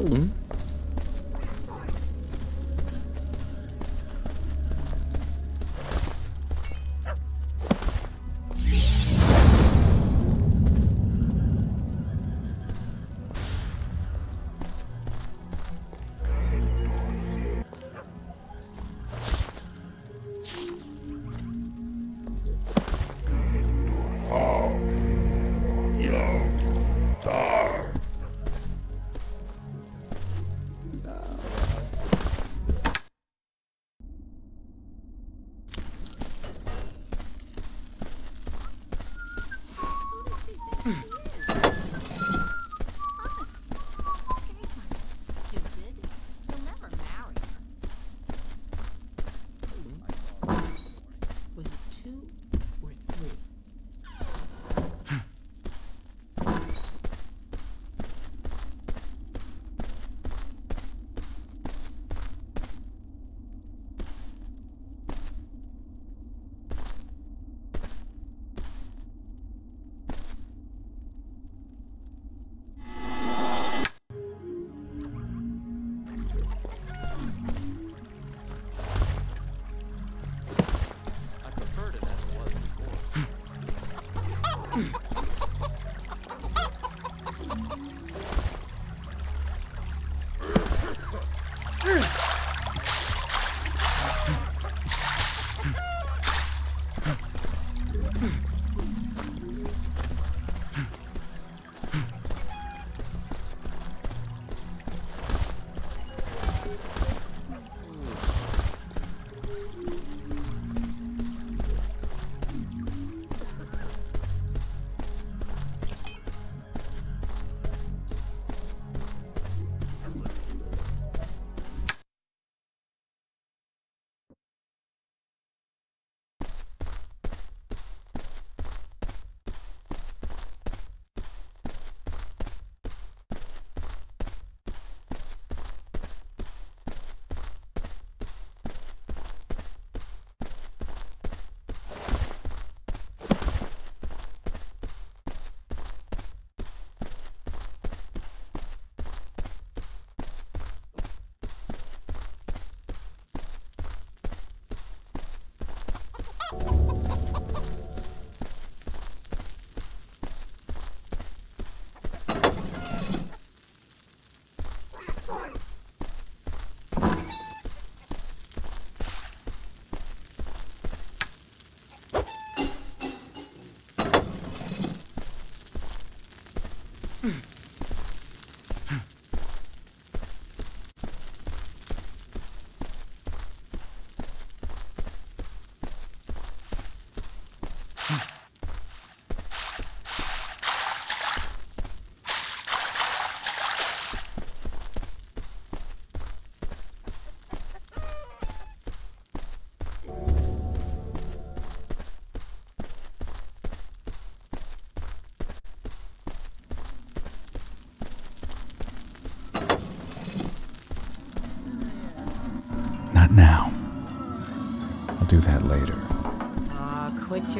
Was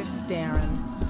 Ah, quit your staring.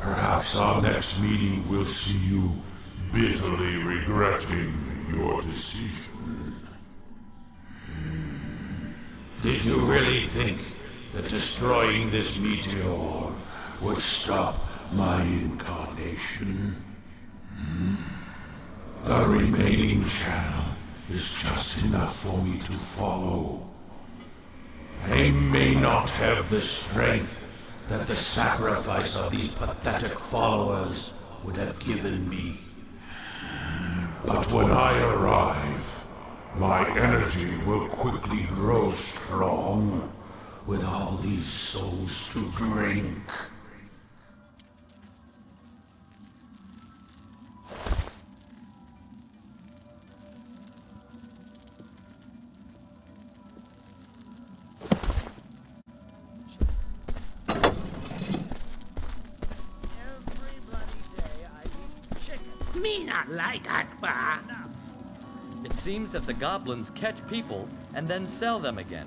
Perhaps our next meeting will see you bitterly regretting your decision. Did you really think that destroying this meteor would stop my incarnation? The remaining channel is just enough for me to follow. I may not have the strength that the sacrifice of these pathetic followers would have given me. But when I arrive, my energy will quickly grow strong with all these souls to drink. Not like Akbaa. It seems that the goblins catch people and then sell them again.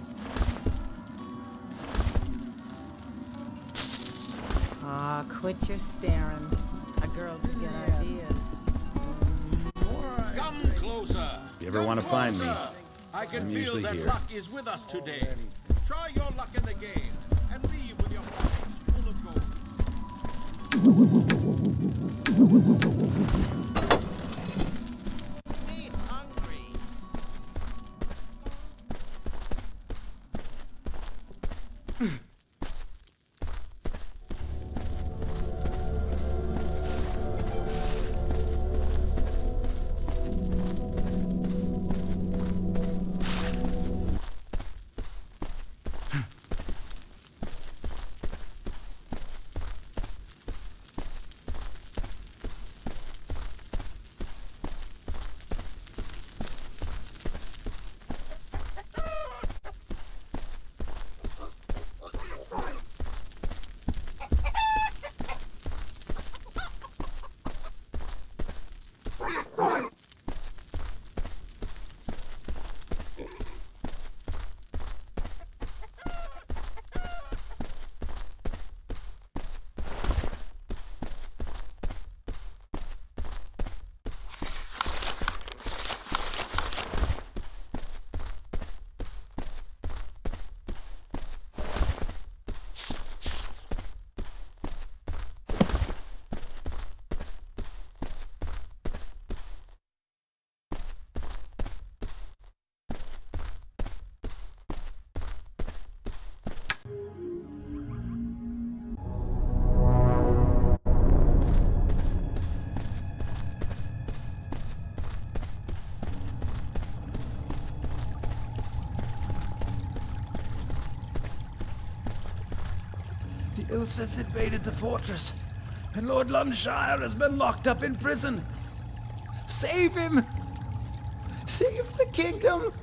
Aw, quit your staring. A girl could get ideas. Come closer. You ever Come wanna find me. I can I'm feel usually that here. luck is with us today. Try your luck in the game and leave with your pockets full of gold. The Ylsides invaded the fortress, and Lord Lunshire has been locked up in prison. Save him! Save the kingdom!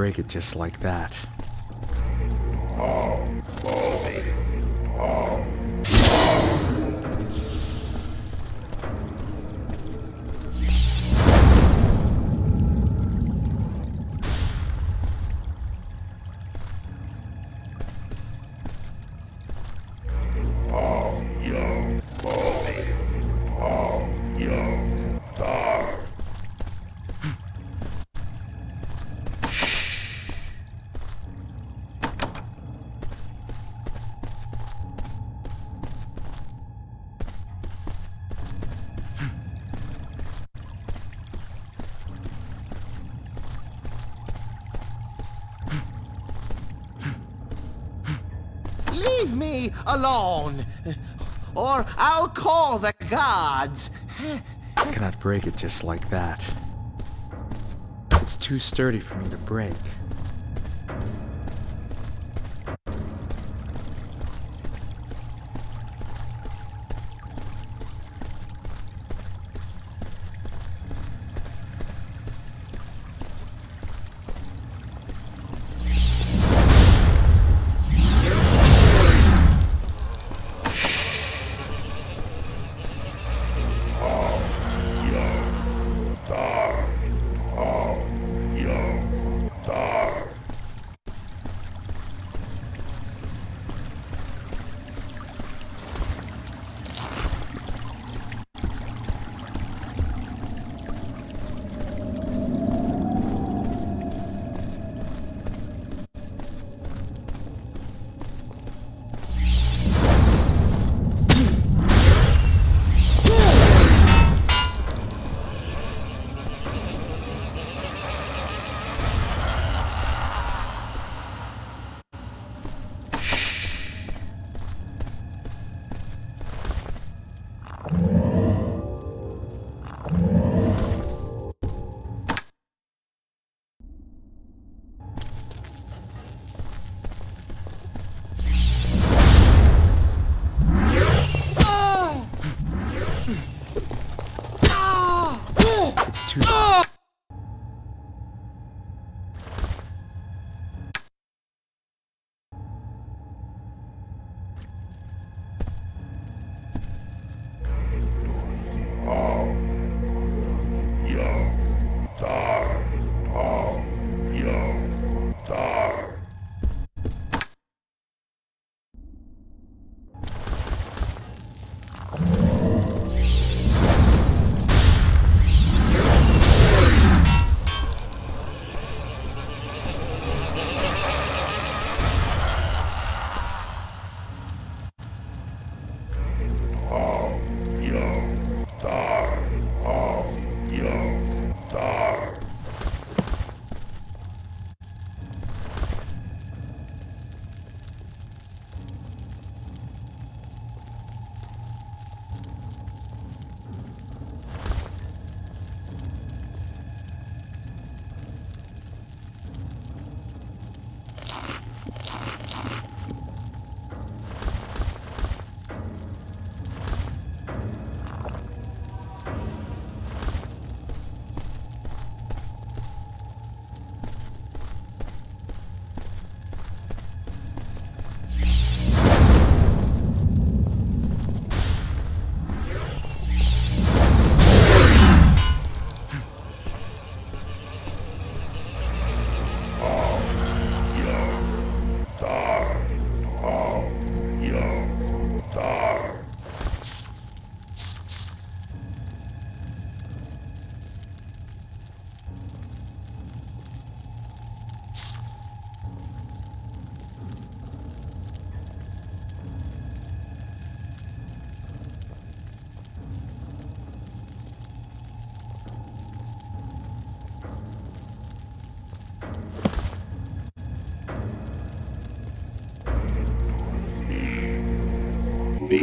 Break it just like that. Alone, or I'll call the gods. cannot break it just like that. It's too sturdy for me to break.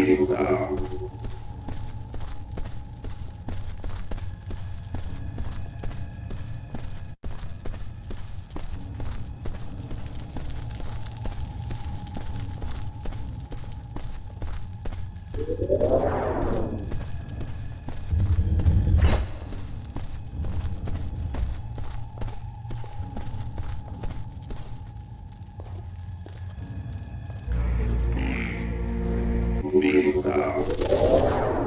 the uh, thou.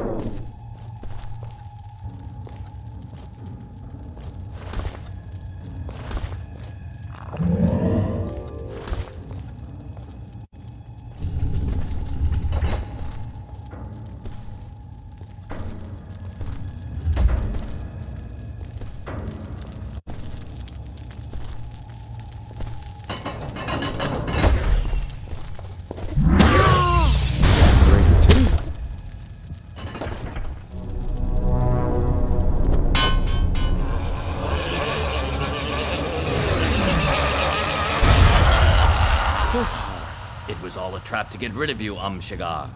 Get rid of you, Um Shigar.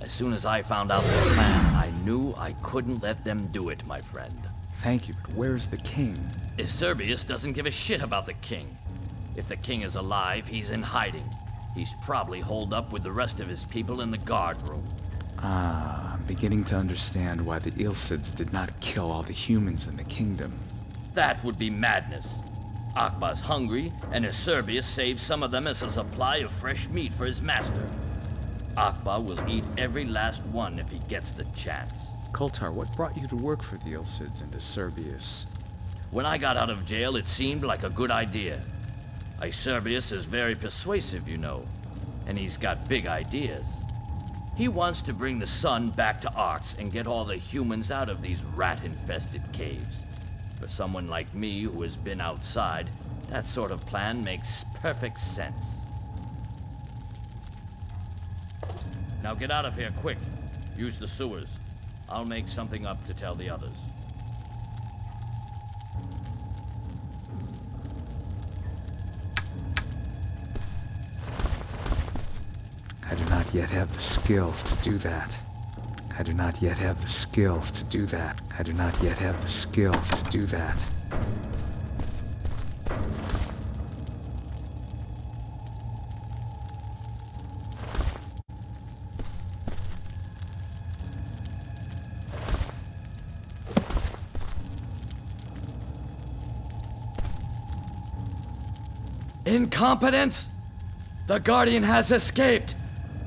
As soon as I found out their plan, I knew I couldn't let them do it, my friend. Thank you, but where's the king? Iserbius doesn't give a shit about the king. If the king is alive, he's in hiding. He's probably holed up with the rest of his people in the guard room. Ah, I'm beginning to understand why the Ylsides did not kill all the humans in the kingdom. That would be madness. Akbaa's hungry, and Iserbius saves some of them as a supply of fresh meat for his master. Akbaa will eat every last one if he gets the chance. Koltar, what brought you to work for the Ylsides and Serbius? When I got out of jail, it seemed like a good idea. Iserbius is very persuasive, you know, and he's got big ideas. He wants to bring the sun back to Arx and get all the humans out of these rat-infested caves. For someone like me who has been outside, that sort of plan makes perfect sense. Now get out of here quick. Use the sewers. I'll make something up to tell the others. I do not yet have the skill to do that. I do not yet have the skill to do that. I do not yet have the skill to do that. Incompetence! The Guardian has escaped!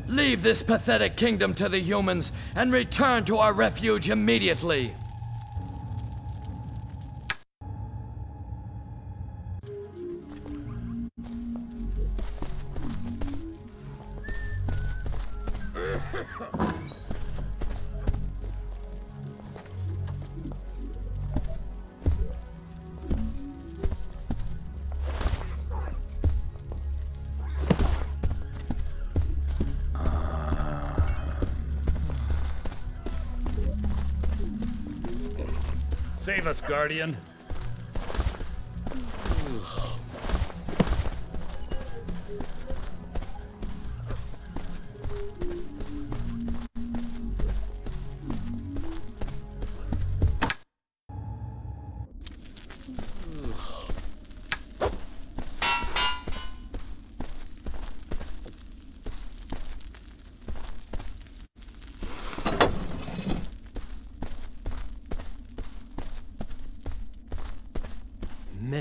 Leave this pathetic kingdom to the humans and return to our refuge immediately! Guardian.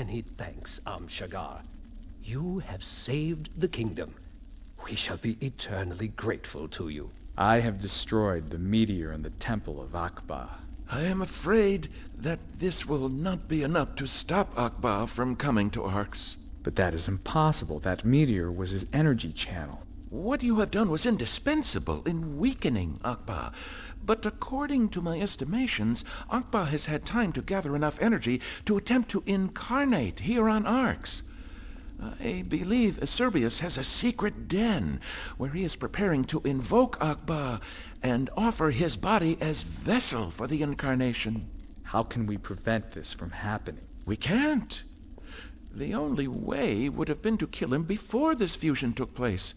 Many thanks, Am Shaegar. You have saved the kingdom. We shall be eternally grateful to you. I have destroyed the meteor in the temple of Akbaa. I am afraid that this will not be enough to stop Akbaa from coming to Arx. But that is impossible. That meteor was his energy channel. What you have done was indispensable in weakening Akbaa. But according to my estimations, Akbaa has had time to gather enough energy to attempt to incarnate here on Arx. I believe Serbius has a secret den where he is preparing to invoke Akbaa and offer his body as vessel for the incarnation. How can we prevent this from happening? We can't. The only way would have been to kill him before this fusion took place.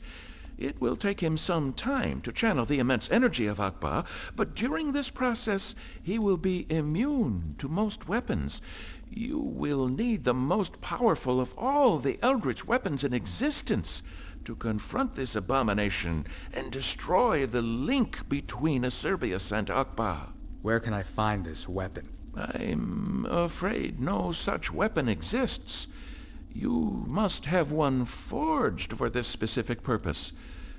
It will take him some time to channel the immense energy of Akbaa, but during this process he will be immune to most weapons. You will need the most powerful of all the eldritch weapons in existence to confront this abomination and destroy the link between Iserbius and Akbaa. Where can I find this weapon? I'm afraid no such weapon exists. You must have one forged for this specific purpose.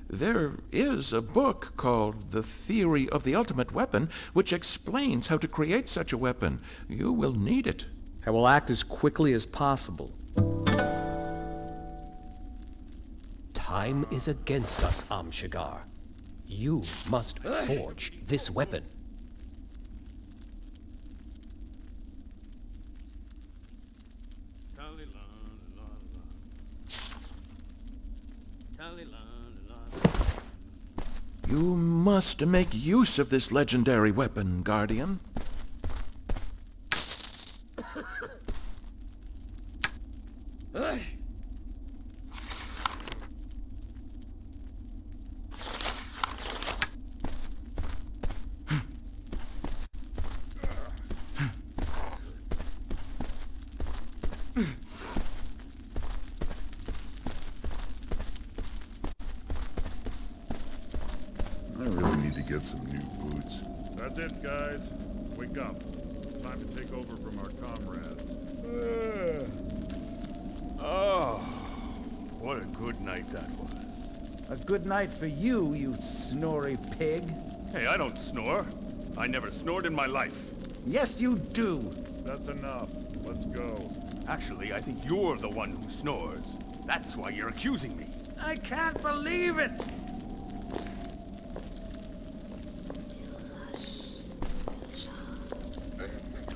There is a book called The Theory of the Ultimate Weapon, which explains how to create such a weapon. You will need it. I will act as quickly as possible. Time is against us, Am Shaegar. You must forge this weapon. You must make use of this legendary weapon, Guardian really need to get some new boots. That's it, guys. Wake up. Time to take over from our comrades. Oh, what a good night that was. A good night for you, you snory pig. Hey, I don't snore. I never snored in my life. Yes, you do. That's enough. Let's go. Actually, I think you're the one who snores. That's why you're accusing me. I can't believe it.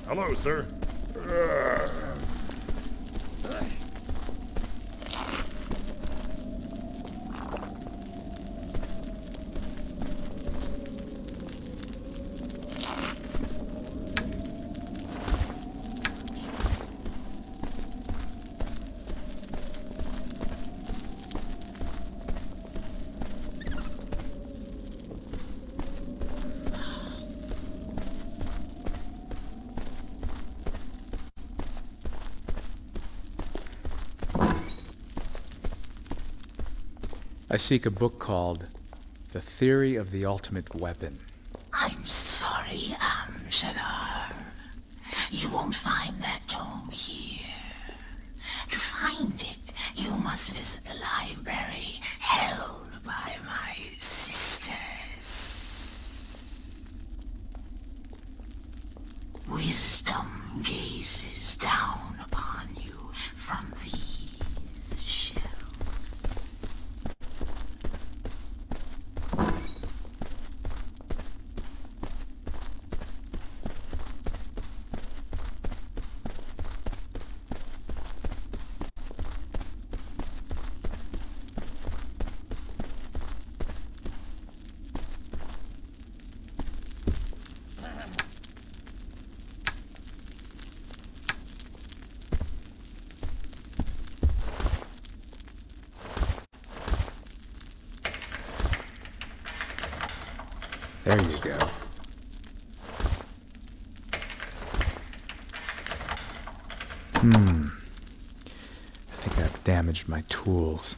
Hello, sir. I seek a book called The Theory of the Ultimate Weapon. I'm sorry, Am Shaegar. You won't find that tome here. To find it, you must visit the library There you go. Hmm. I think I've damaged my tools.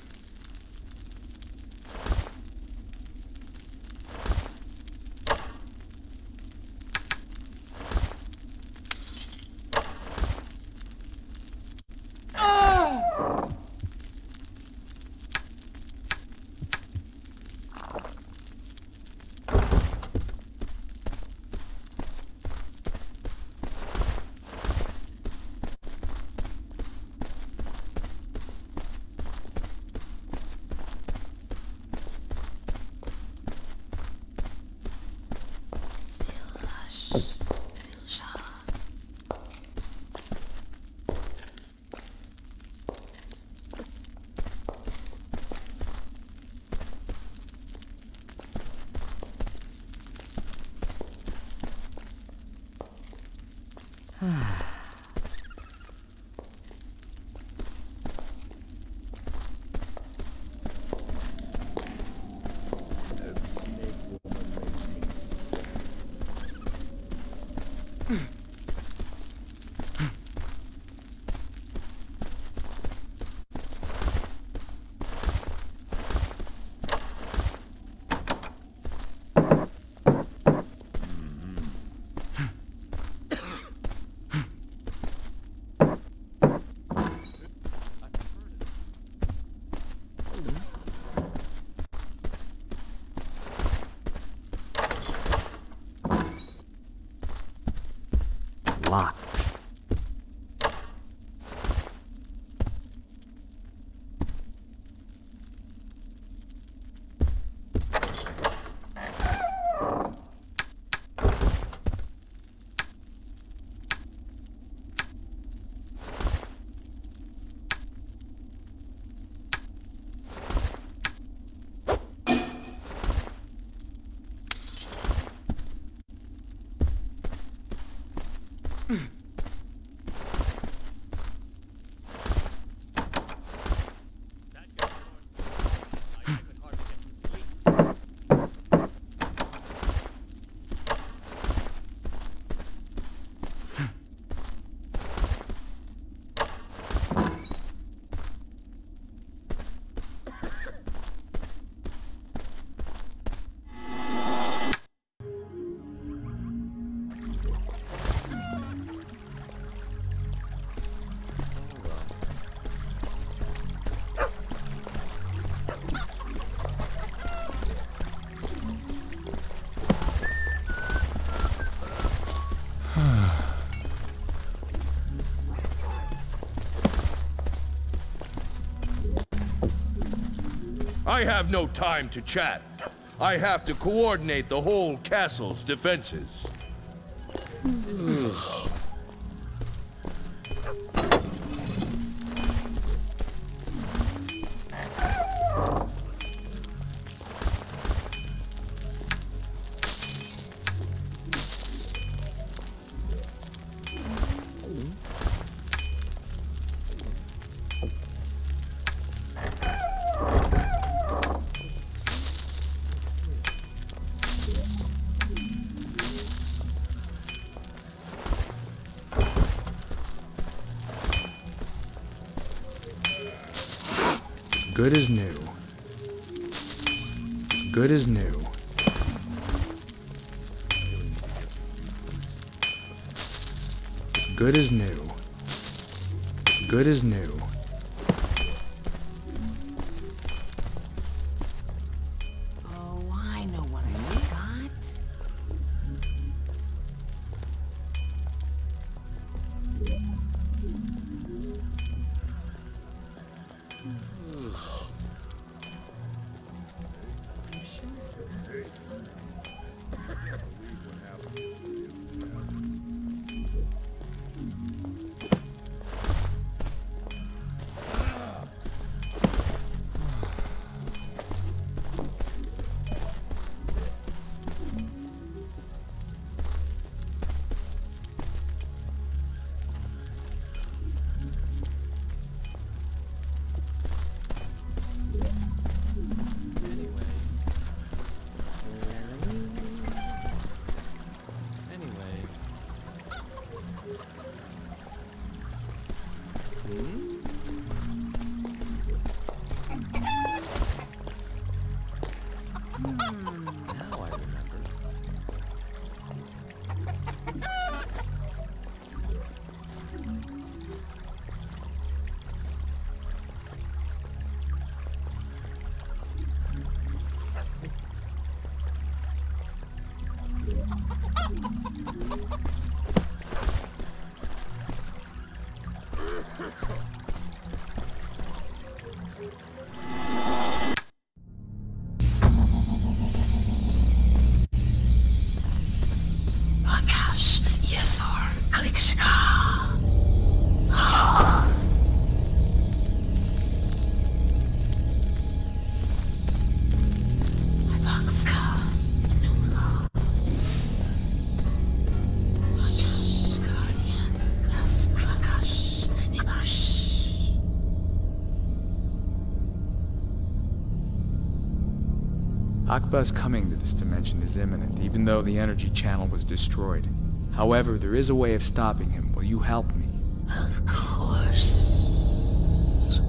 Locked. I have no time to chat. I have to coordinate the whole castle's defenses. Hmm. Good as new. Akbaa's coming to this dimension is imminent, even though the energy channel was destroyed. However, there is a way of stopping him. Will you help me? Of course,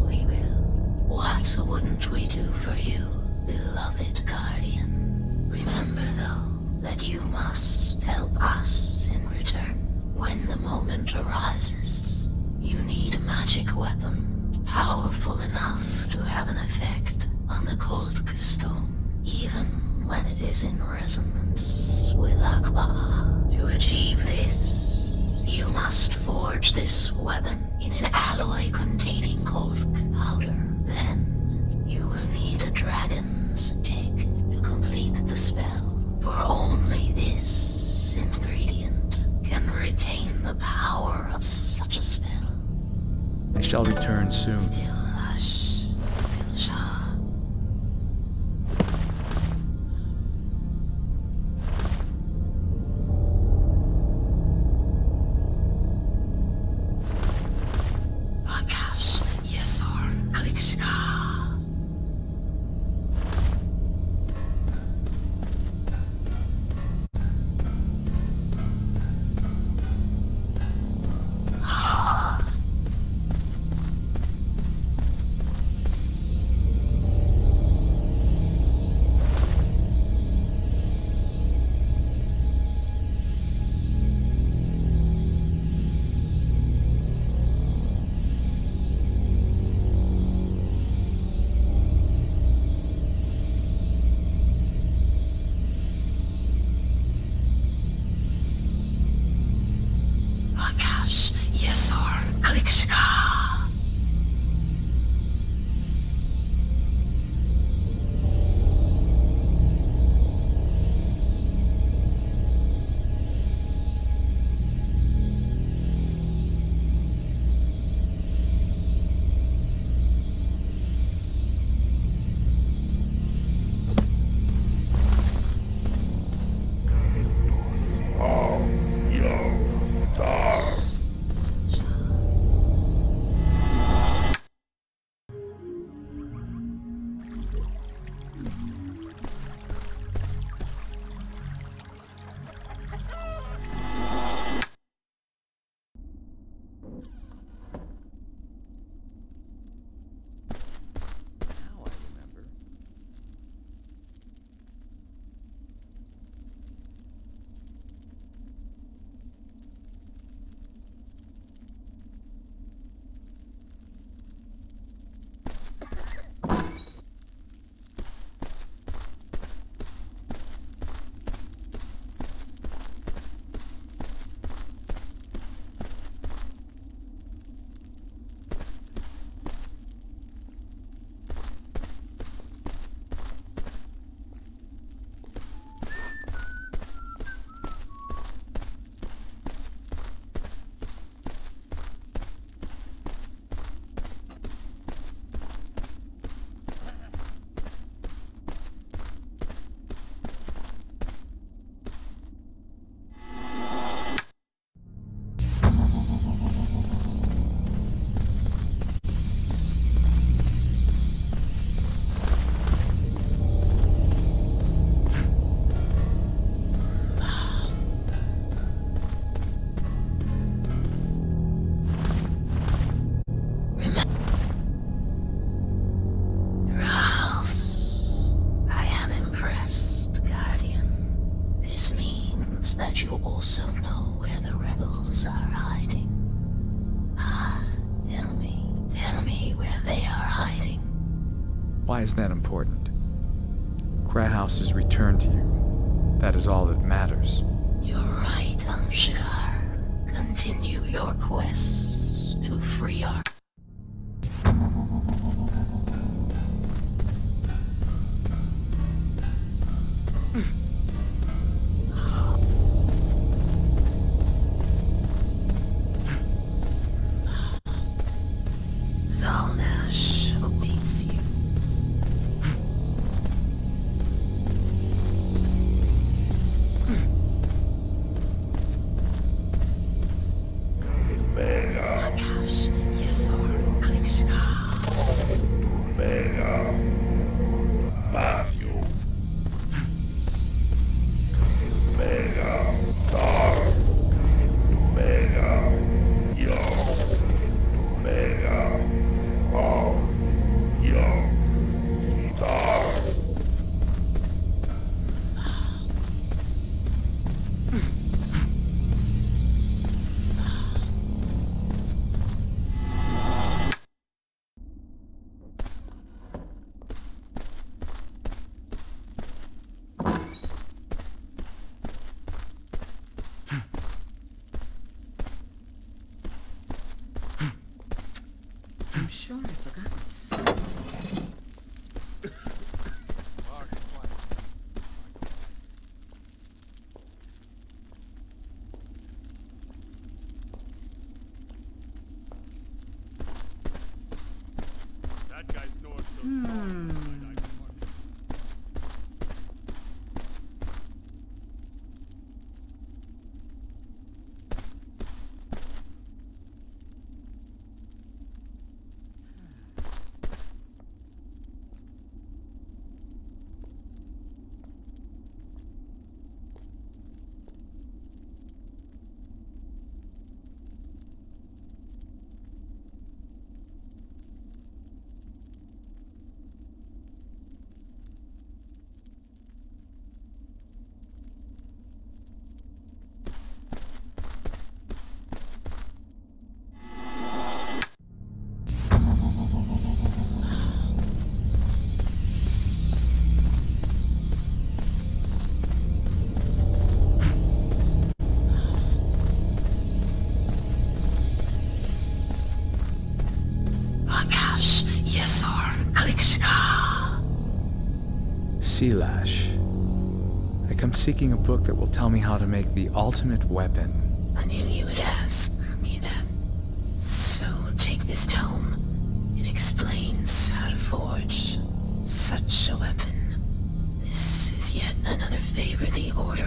we will. What wouldn't we do for you, beloved guardian? Remember, though, that you must help us in return. When the moment arises, you need a magic weapon, powerful enough to have an effect on the cold stone, even when it is in resonance with Akbaa. To achieve this, You must forge this weapon in an alloy containing Kolk powder. Then you will need a dragon's egg to complete the spell. For only this ingredient can retain the power of such a spell. I shall return soon. Still Returned to you. That is all that matters. You're right, Am Shaegar. Continue your quest I come seeking a book that will tell me how to make the ultimate weapon. I knew you would ask me that. So take this tome. It explains how to forge such a weapon. This is yet another favor the Order